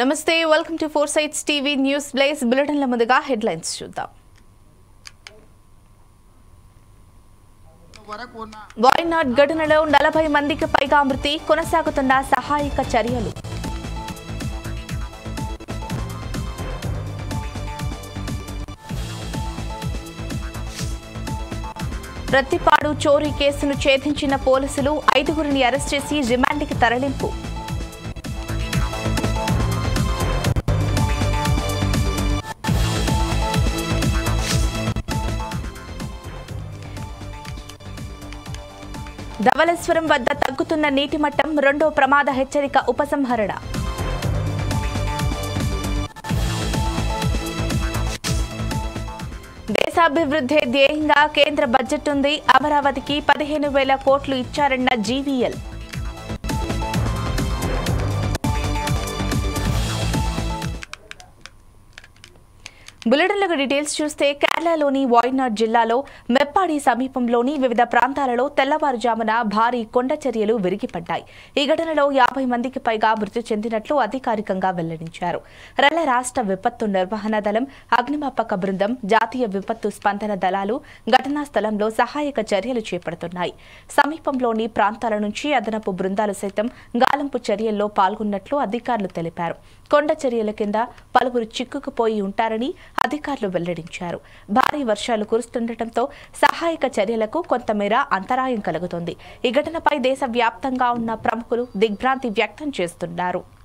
నమస్తే welcome to four sights TV news place బులెటిన్ల ముందుగా headlines చూద్దాం. వాయినాడ్ ఘటనలో నలభై మందికి పైగా మృతి కొనసాగుతున్న సహాయక చర్యలు. ప్రత్తిపాడు చోరీ కేసును ఛేదించిన పోలీసులు ఐదుగురిని అరెస్ట్ చేసి రిమాండ్కి తరలింపు. ధవలేశ్వరం వద్ద తగ్గుతున్న నీటి మట్టం రెండో ప్రమాద హెచ్చరిక ఉపసంహరణ. దేశాభివృద్ధి ధ్యేయంగా కేంద్ర బడ్జెట్ ఉంది. అమరావతికి పదిహేను వేల కోట్లు ఇచ్చారన్న జీవీఎల్. బులెటిన్లకు డీటెయిల్స్ చూస్తే కేరళలోని వాయినాడ్ జిల్లాలో మెప్పాడి సమీపంలోని వివిధ ప్రాంతాలలో తెల్లవారుజామున భారీ కొండ చర్యలు విరిగిపడ్డాయి. ఈ ఘటనలో యాభై మందికి పైగా మృతి చెందినట్లు అధికారికంగా వెల్లడించారు. రల్ల రాష్ట్ర విపత్తు నిర్వహణ దళం అగ్నిమాపక బృందం జాతీయ విపత్తు స్పందన దళాలు ఘటనా స్థలంలో సహాయక చర్యలు చేపడుతున్నాయి. సమీపంలోని ప్రాంతాల నుంచి అదనపు బృందాలు సైతం గాలింపు చర్యల్లో పాల్గొన్నట్లు అధికారులు తెలిపారు. కొండ చర్యల కింద పలువురు చిక్కుకుపోయి ఉంటారని అధికారులు వెల్లడించారు. భారీ వర్షాలు కురుస్తుండటంతో సహాయక చర్యలకు కొంతమేర అంతరాయం కలుగుతుంది. ఈ ఘటనపై దేశవ్యాప్తంగా ఉన్న ప్రముఖులు దిగ్భ్రాంతి వ్యక్తం చేస్తున్నారు.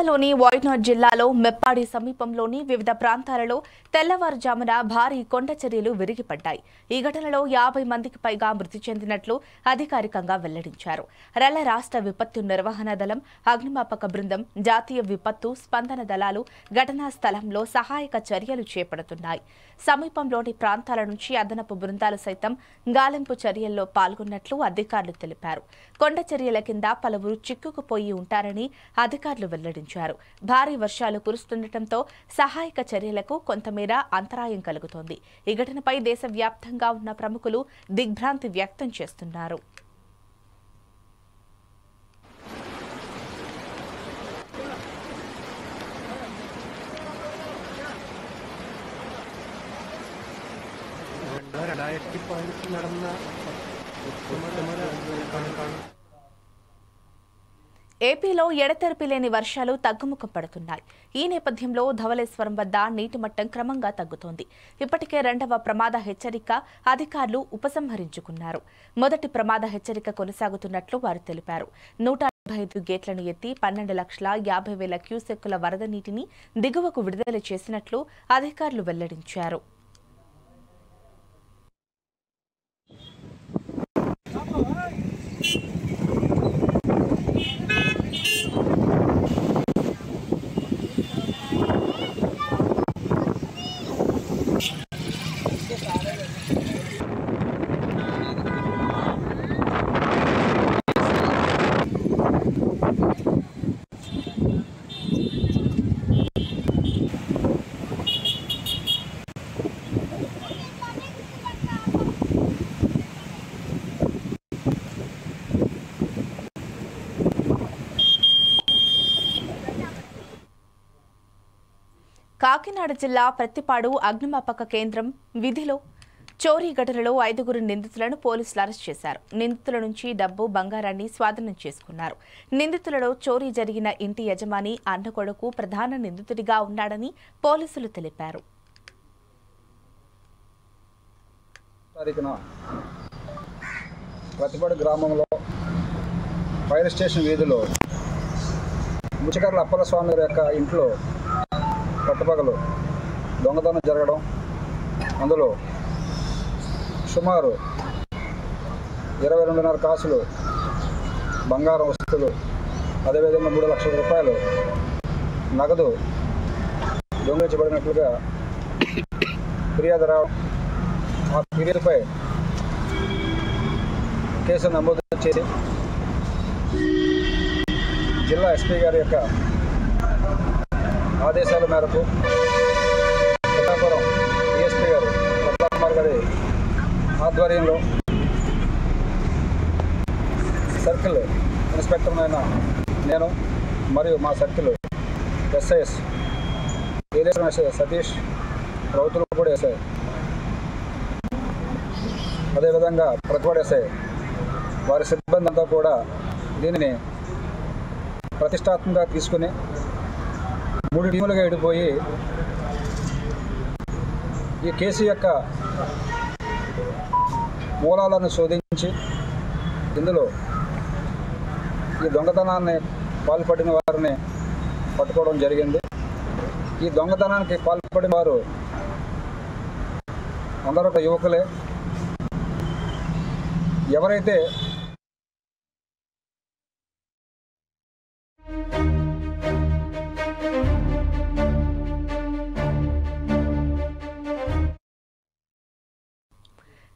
కేరళలోని వాయినాడ్ జిల్లాలో మెప్పాడి సమీపంలోని వివిధ ప్రాంతాలలో తెల్లవారుజామున భారీ కొండ చర్యలు విరిగిపడ్డాయి. ఈ ఘటనలో యాభై మందికి పైగా మృతి చెందినట్లు అధికారికంగా వెల్లడించారు. రెల రాష్ట్ర విపత్తు నిర్వహణ దళం అగ్నిమాపక బృందం జాతీయ విపత్తు స్పందన దళాలు ఘటనా స్థలంలో సహాయక చర్యలు చేపడుతున్నాయి. సమీపంలోని ప్రాంతాల నుంచి అదనపు బృందాలు సైతం గాలింపు చర్యల్లో పాల్గొన్నట్లు అధికారులు తెలిపారు. కొండ చర్యల కింద పలువురు చిక్కుకుపోయి ఉంటారని అధికారులు వెల్లడించారు. భారీ వర్షాలు కురుస్తుండటంతో సహాయక చర్యలకు కొంతమేర అంతరాయం కలుగుతోంది ఈ ఘటనపై దేశవ్యాప్తంగా ఉన్న ప్రముఖులు దిగ్భ్రాంతి వ్యక్తం చేస్తున్నారు രണ്ടായിരത്തി പതിനെട്ടിൽ നടന്ന ഉത്തമതമര കണക്കാണ് ఏపీలో ఎడతెరిపి లేని వర్షాలు తగ్గుముఖం పడుతున్నాయి. ఈ నేపథ్యంలో ధవళేశ్వరం వద్ద నీటి మట్టం క్రమంగా తగ్గుతోంది. ఇప్పటికే రెండవ ప్రమాద హెచ్చరిక అధికారులు ఉపసంహరించుకున్నారు. మొదటి ప్రమాద హెచ్చరిక కొనసాగుతున్నట్లు వారు తెలిపారు. నూట ఐదు గేట్లను ఎత్తి పన్నెండు లక్షల యాభై వేల క్యూసెక్కుల వరద నీటిని దిగువకు విడుదల చేసినట్లు అధికారులు వెల్లడించారు. కాకినాడ జిల్లా ప్రత్తిపాడు అగ్నిమాపక కేంద్రం విధిలో చోరీ ఘటనలో ఐదుగురు నిందితులను పోలీసులు అరెస్ట్ చేశారు. నిందితుల నుంచి డబ్బు బంగారాన్ని స్వాధీనం చేసుకున్నారు. నిందితులలో చోరీ జరిగిన ఇంటి యజమాని అన్న కొడుకు ప్రధాన నిందితుడిగా ఉన్నాడని పోలీసులు తెలిపారు. ప్రతిపాడు గ్రామంలో ఫైర్ స్టేషన్ వీధిలో ముచ్చకర్ల అప్పల స్వామి యొక్క ఇంట్లో పట్టుపగలు దొంగతనం జరగడం అందులో సుమారు ఇరవై రెండున్నర కాసులు బంగారం వస్తువులు అదేవిధంగా మూడు లక్షల రూపాయలు నగదు దొంగిలించబడినట్లుగా ఫిర్యాదు రావడం ఆ ఫిర్యాదుపై కేసు నమోదు చేసి జిల్లా ఎస్పీ గారి యొక్క ఆదేశాల మేరకు పిఠాపురం డిఎస్పీ గారు కుమార్ గారి ఆధ్వర్యంలో సర్కిల్ ఇన్స్పెక్టర్ అయిన నేను మరియు మా సర్కిల్ ఎస్ఐఎస్ ఏలేశ్వరం సతీష్ రౌతులు కూడా ఎస్ఐ. అదేవిధంగా ప్రతివాడు ఎస్ఐ వారి సిబ్బంది అంతా కూడా దీనిని ప్రతిష్టాత్మకంగా తీసుకుని మూడు టీములుగా విడిపోయి ఈ కేసు యొక్క మూలాలను శోధించి ఇందులో ఈ దొంగతనాన్ని పాల్పడిన వారిని పట్టుకోవడం జరిగింది. ఈ దొంగతనానికి పాల్పడిన వారు అందరూ ఒక యువకులే. ఎవరైతే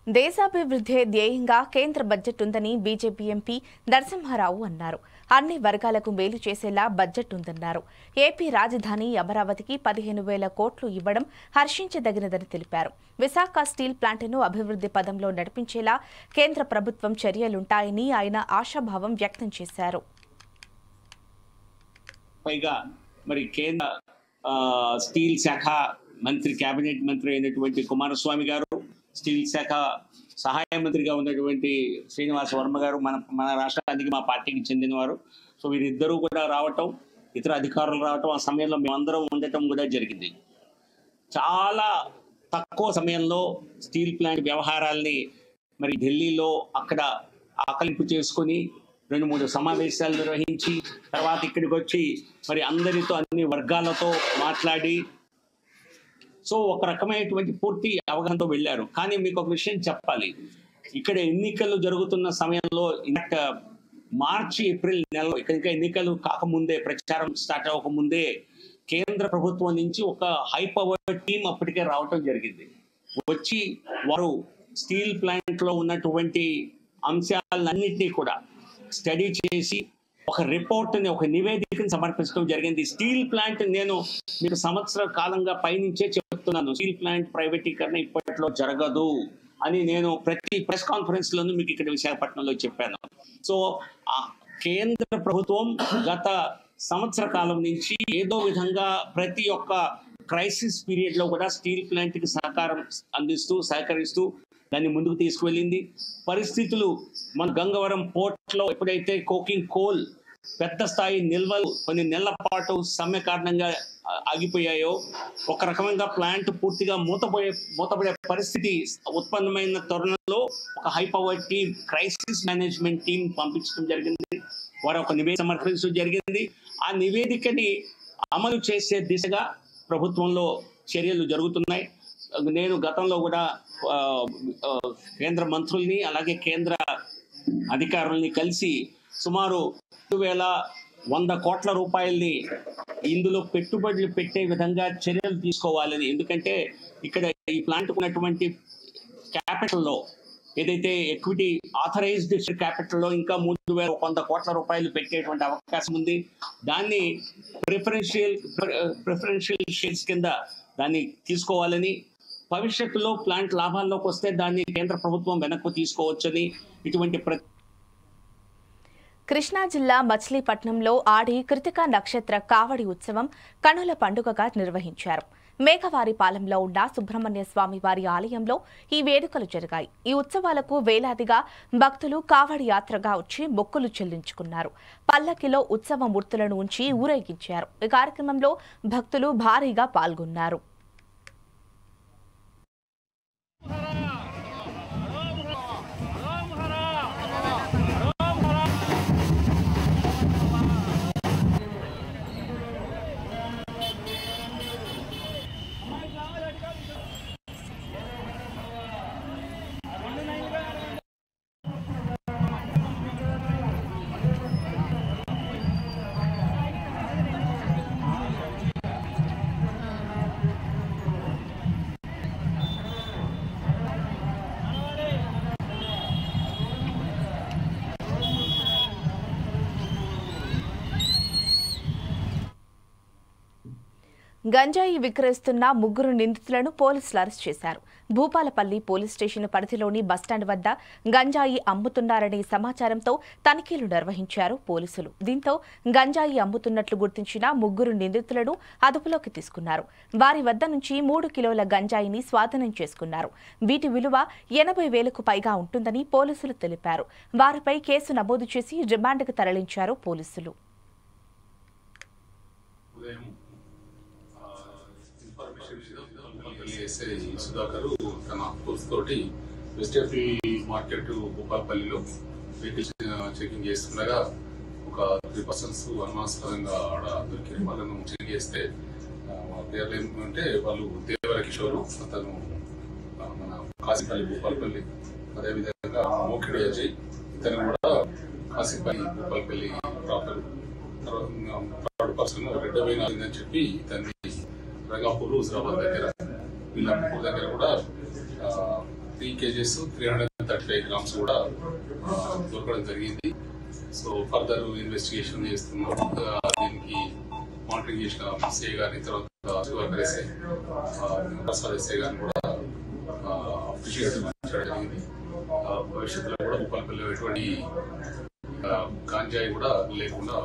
దేశాభివృద్ధే ధ్యేయంగా కేంద్ర బడ్జెట్ ఉందని బీజేపీ ఎంపీ నరసింహారావు అన్నారు. అన్ని వర్గాలకు మేలు చేసేలా బడ్జెట్ ఉందన్నారు. ఏపీ రాజధాని అమరావతికి పదిహేను వేల కోట్లు ఇవ్వడం హర్షించదగినదని తెలిపారు. విశాఖ స్టీల్ ప్లాంట్ను అభివృద్ధి పదంలో నడిపించేలా కేంద్ర ప్రభుత్వం చర్యలుంటాయని ఆయన ఆశాభావం వ్యక్తం చేశారు. పైగా మరి కేంద్ర స్టీల్ శాఖ మంత్రి కేబినెట్ మంత్రి అయినటువంటి కుమారస్వామి గారు స్టీల్ శాఖ సహాయ మంత్రిగా ఉన్నటువంటి శ్రీనివాస వర్మ గారు మన మన రాష్ట్రానికి మా పార్టీకి చెందినవారు. సో వీరిద్దరూ కూడా రావటం ఇతర అధికారులు రావటం ఆ సమయంలో మేమందరం ఉండటం కూడా జరిగింది. చాలా తక్కువ సమయంలో స్టీల్ ప్లాంట్ వ్యవహారాల్ని మరి ఢిల్లీలో అక్కడ ఆకలింపు చేసుకొని రెండు మూడు సమావేశాలు నిర్వహించి తర్వాత ఇక్కడికి వచ్చి మరి అందరితో అన్ని వర్గాలతో మాట్లాడి సో ఒక రకమైనటువంటి పూర్తి అవగాహనతో వెళ్ళారు. కానీ మీకు ఒక విషయం చెప్పాలి. ఇక్కడ ఎన్నికలు జరుగుతున్న సమయంలో ఇంత మార్చి ఏప్రిల్ నెలలో ఇక్కడ ఇంకా ఎన్నికలు కాకముందే ప్రచారం స్టార్ట్ అవ్వకముందే కేంద్ర ప్రభుత్వం నుంచి ఒక హై పవర్ టీం అప్పటికే రావటం జరిగింది. వచ్చి వారు స్టీల్ ప్లాంట్లో ఉన్నటువంటి అంశాలన్నింటినీ కూడా స్టడీ చేసి ఒక రిపోర్ట్ని ఒక నివేదికను సమర్పించడం జరిగింది. స్టీల్ ప్లాంట్ నేను మీకు సంవత్సర కాలంగా పైనుంచే చెప్తున్నాను. స్టీల్ ప్లాంట్ ప్రైవేటీకరణ ఇప్పట్లో జరగదు అని నేను ప్రతి ప్రెస్ కాన్ఫరెన్స్ లోనూ మీకు ఇక్కడ విశాఖపట్నంలో చెప్పాను. సో కేంద్ర ప్రభుత్వం గత సంవత్సర కాలం నుంచి ఏదో విధంగా ప్రతి ఒక్క క్రైసిస్ పీరియడ్లో కూడా స్టీల్ ప్లాంట్కి సహకారం అందిస్తూ సహకరిస్తూ దాన్ని ముందుకు తీసుకువెళ్ళింది. పరిస్థితులు మన గంగవరం పోర్ట్లో ఎప్పుడైతే కోకింగ్ కోల్ పెద్ద స్థాయి నిల్వలు కొన్ని నెలల పాటు సమ్మె కారణంగా ఆగిపోయాయో ఒక రకమైన ప్లాంట్ పూర్తిగా మూతపోయే మూతపడే పరిస్థితి ఉత్పన్నమైన తరుణంలో ఒక high power team crisis management team పంపించడం జరిగింది. వారు ఒక నివేదిక సమర్పించడం జరిగింది. ఆ నివేదికని అమలు చేసే దిశగా ప్రభుత్వంలో చర్యలు జరుగుతున్నాయి. నేను గతంలో కూడా కేంద్ర మంత్రుల్ని అలాగే కేంద్ర అధికారుల్ని కలిసి సుమారు రెండు వేల వంద కోట్ల రూపాయల్ని ఇందులో పెట్టుబడులు పెట్టే విధంగా చర్యలు తీసుకోవాలని. ఎందుకంటే ఇక్కడ ఈ ప్లాంట్ ఉన్నటువంటి క్యాపిటల్లో ఏదైతే ఎక్విటీ ఆథరైజ్డ్ క్యాపిటల్లో ఇంకా మూడు వేల వంద కోట్ల రూపాయలు పెట్టేటువంటి అవకాశం ఉంది. దాన్ని ప్రిఫరెన్షియల్ ప్రిఫరెన్షియల్ షేర్స్ కింద దాన్ని తీసుకోవాలని భవిష్యత్తులో ప్లాంట్ లాభాల్లోకి వస్తే దాన్ని కేంద్ర ప్రభుత్వం వెనక్కు తీసుకోవచ్చని ఇటువంటి ప్ర- కృష్ణా జిల్లా మచిలీపట్నంలో ఆడి కృతిక నక్షత్ర కావడి ఉత్సవం కనుల పండుగగా నిర్వహించారు. మేఘవారిపాలెంలో ఉన్న సుబ్రహ్మణ్య స్వామి వారి ఆలయంలో ఈ వేడుకలు జరిగాయి. ఈ ఉత్సవాలకు వేలాదిగా భక్తులు కావడి యాత్రగా వచ్చి మొక్కులు చెల్లించుకున్నారు. పల్లకిలో ఉత్సవ మూర్తులను ఉంచి ఊరేగించారు. ఈ కార్యక్రమంలో భక్తులు భారీగా పాల్గొన్నారు. గంజాయి విక్రయిస్తున్న ముగ్గురు నిందితులను పోలీసులు అరెస్ట్ చేశారు. భూపాలపల్లి పోలీస్ స్టేషన్ పరిధిలోని బస్టాండ్ వద్ద గంజాయి అమ్ముతున్నారనే సమాచారంతో తనిఖీలు నిర్వహించారు పోలీసులు. దీంతో గంజాయి అమ్ముతున్నట్లు గుర్తించిన ముగ్గురు నిందితులను అదుపులోకి తీసుకున్నారు. వారి వద్ద నుంచి మూడు కిలోల గంజాయిని స్వాధీనం చేసుకున్నారు. వీటి విలువ ఎనభై వేలకు పైగా ఉంటుందని పోలీసులు తెలిపారు. వారిపై కేసు నమోదు చేసి రిమాండ్కు తరలించారు పోలీసులు ఉదయం ఆ, ఇన్ఫర్మేషన్ భూపాలపల్లి ఎస్ఐ సుధాకర్ తన ఫోర్స్ తోటి వెజిటేబుల్ మార్కెట్ భూపాలపల్లిలో వెహికల్స్ చెకింగ్ చేస్తుండగా ఒక త్రీ పర్సన్స్ అనుమానాస్పదంగా ఆడ దొరికిన వాళ్ళను చెక్ చేస్తే పేర్లు ఏమంటే వాళ్ళు దేవర కిషోరు అతను మన కాసిపల్లి భూపాలపల్లి అదేవిధంగా మోకిడు అజయ్ ఇతను కూడా Kasipalli Bhupalpalli proper third person రెడ్డమైన wine చెప్పి ఇతన్ని రంగాపూర్ హుజరాబాద్ దగ్గర వీళ్ళ ముగ్గురు దగ్గర కూడా three kgs three hundred thirty five grams కూడా దొరకడం జరిగింది. సో ఫర్దర్ ఇన్వెస్టిగేషన్ చేస్తున్నాం దీనికి మానిటరింగ్ చేసిన ఎస్ఐ గారిని తర్వాత సువర్కర్ ఎస్ఐ ప్రసాద్ ఎస్ఐ గారిని కూడా అప్రిషియేట్ జరిగింది. భవిష్యత్తులో కూడా భూపాలపల్లిలో ఎటువంటి గాంజాయి కూడా లేకుండా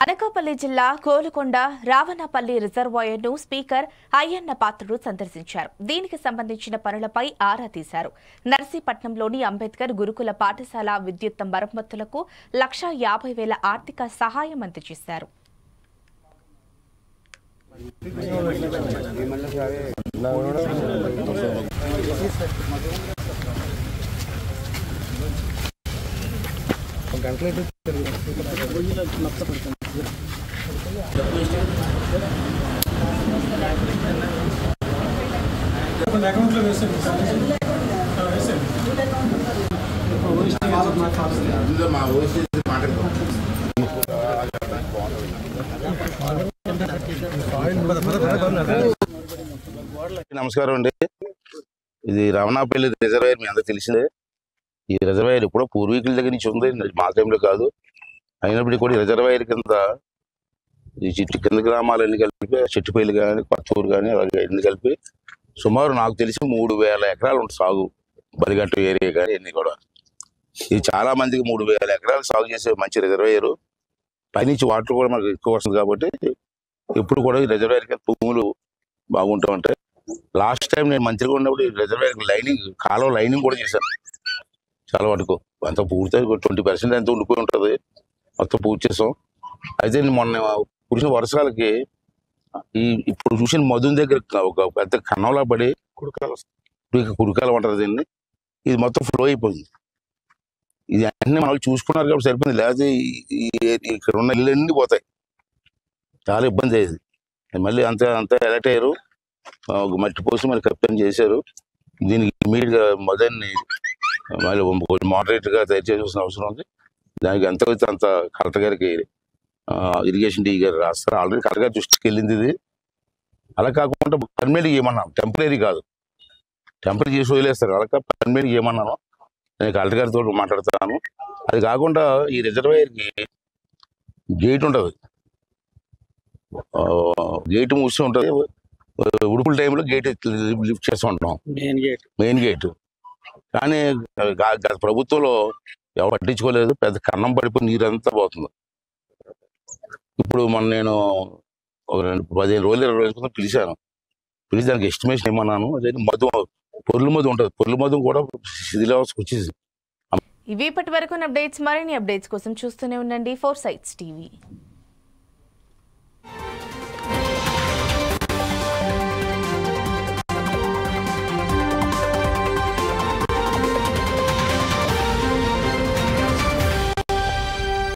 అనకాపల్లి జిల్లా కోలుకొండ రావణపల్లి రిజర్వాయర్ను స్పీకర్ అయ్యన్న పాత్రుడు సందర్శించారు. దీనికి సంబంధించిన పనులపై ఆరా తీశారు. నర్సీపట్నంలోని అంబేద్కర్ గురుకుల పాఠశాల విద్యుత్ మరమ్మతులకు లక్షా యాభై వేల ఆర్థిక సహాయం అందజేశారు. కొన్ని అకౌంట్లో అందులో మా ఓసీ నమస్కారం అండి. ఇది రమణాపల్లి రిజర్వాయర్ మీ అందరూ తెలిసిందే. ఈ రిజర్వాయర్ ఇప్పుడు పూర్వీకుల దగ్గర నుంచి ఉంది. మా టైంలో కాదు అయినప్పటికీ కూడా రిజర్వాయర్ కింద ఈ చిట్టు కింద గ్రామాలన్నీ కలిపి చెట్టుపల్లి కానీ కొత్తూరు కానీ అలాగే అన్ని కలిపి సుమారు నాకు తెలిసి మూడు వేల ఎకరాలు ఉంటుంది సాగు. బలిగట్టు ఏరియా కానీ అన్ని కూడా. ఇది చాలా మందికి మూడు వేల ఎకరాలు సాగు చేసే మంచి రిజర్వాయర్. పైనుంచి వాటర్ కూడా మనకు ఎక్కువ వస్తుంది కాబట్టి ఎప్పుడు కూడా ఈ రిజర్వాయర్ కింద భూములు బాగుంటూ ఉంటాయి లాస్ట్ టైం నేను మంచిగా ఉన్నప్పుడు ఈ రిజర్వాయర్ లైనింగ్ కాలువ లైనింగ్ కూడా చేశాను. చాలా వరకు అంత పూర్తిగా ట్వంటీ పర్సెంట్ ఎంత ఉండిపోయి ఉంటుంది. మొత్తం పూర్తి చేసాం. అయితే మొన్న కురిసిన వర్షాలకి ఈ ఇప్పుడు చూసిన మధుని దగ్గర ఒక పెద్ద కన్నంలా పడి కుడకాలు కుడకాలు అంటారు దీన్ని. ఇది మొత్తం ఫ్లో అయిపోయింది. ఇది అన్ని మనం చూసుకున్నారు కాబట్టి సరిపోయింది. లేకపోతే ఇక్కడ ఉన్న ఇళ్ళన్నీ పోతాయి. చాలా ఇబ్బంది అయ్యేది. మళ్ళీ అంత అంతా ఎలర్ట్ అయ్యారు. మట్టి పోసి మళ్ళీ కప్పెన్ చేశారు. దీనికి ఇమీడియట్గా మొదన్ని మళ్ళీ మోడరేట్గా తయారు చేయాల్సిన అవసరం ఉంది. దానికి ఎంత అయితే అంత కలెక్టర్ గారికి ఇరిగేషన్ డీ గారు రాస్తారు. ఆల్రెడీ కలెక్టర్ గారి దృష్టికి వెళ్ళింది ఇది. అలా కాకుండా పర్మనెంట్ ఏమన్నాం టెంపరీ కాదు. టెంపరీ చేసి వదిలేస్తారు. అలా పర్మనెంట్ ఏమన్నాను నేను కలెక్టర్ గారితో మాట్లాడతాను అది కాకుండా ఈ రిజర్వాయర్కి గేట్ ఉంటుంది. గేట్ మూసి ఉంటుంది. ఉడుపుల టైంలో గేట్ లిఫ్ట్ చేస్తూ ఉంటాం. మెయిన్ గేట్ మెయిన్ గేట్ కానీ గత ప్రభుత్వంలో ఎవరు పట్టించుకోలేదు. పెద్ద కన్నం పడిపోయి నీరంతా పోతుంది. ఇప్పుడు మొన్న నేను ఒక రెండు పదిహేను రోజులు ఇరవై రోజుల క్రితం పిలిచాను. పిలిచి దానికి ఎస్టిమేషన్ ఏమన్నాను? అదే మధు పొర్లు మధు ఉంటుంది. పొర్లు మధు కూడా శిథిలావస్థకు వచ్చేసి ఇవి ఇప్పటి వరకు అప్డేట్స్ మరిన్ని అప్డేట్స్ కోసం చూస్తూనే ఉండండి. Four sights TV.